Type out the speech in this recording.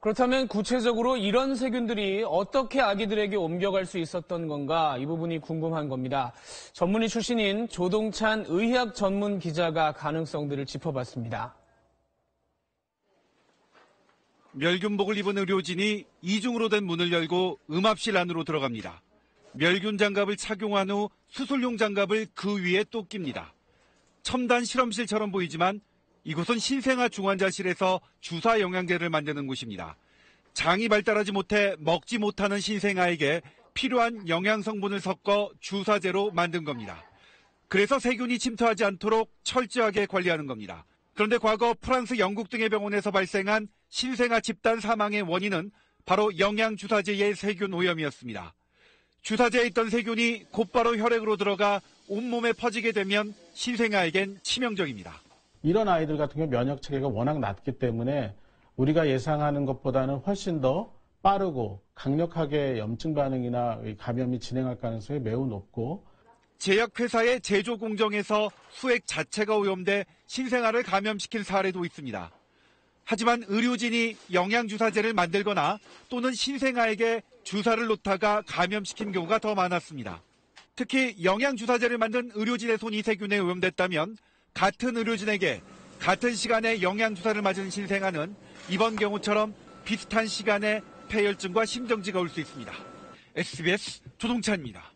그렇다면 구체적으로 이런 세균들이 어떻게 아기들에게 옮겨갈 수 있었던 건가 이 부분이 궁금한 겁니다. 전문의 출신인 조동찬 의학 전문 기자가 가능성들을 짚어봤습니다. 멸균복을 입은 의료진이 이중으로 된 문을 열고 음압실 안으로 들어갑니다. 멸균 장갑을 착용한 후 수술용 장갑을 그 위에 또 낍니다. 첨단 실험실처럼 보이지만 이곳은 신생아 중환자실에서 주사 영양제를 만드는 곳입니다. 장이 발달하지 못해 먹지 못하는 신생아에게 필요한 영양 성분을 섞어 주사제로 만든 겁니다. 그래서 세균이 침투하지 않도록 철저하게 관리하는 겁니다. 그런데 과거 프랑스, 영국 등의 병원에서 발생한 신생아 집단 사망의 원인은 바로 영양 주사제의 세균 오염이었습니다. 주사제에 있던 세균이 곧바로 혈액으로 들어가 온몸에 퍼지게 되면 신생아에겐 치명적입니다. 이런 아이들 같은 경우 면역 체계가 워낙 낮기 때문에 우리가 예상하는 것보다는 훨씬 더 빠르고 강력하게 염증 반응이나 감염이 진행할 가능성이 매우 높고 제약회사의 제조 공정에서 수액 자체가 오염돼 신생아를 감염시킨 사례도 있습니다. 하지만 의료진이 영양주사제를 만들거나 또는 신생아에게 주사를 놓다가 감염시킨 경우가 더 많았습니다. 특히 영양주사제를 만든 의료진의 손이 세균에 오염됐다면 같은 의료진에게 같은 시간에 영양주사를 맞은 신생아는 이번 경우처럼 비슷한 시간에 폐혈증과 심정지가 올 수 있습니다. SBS 조동찬입니다.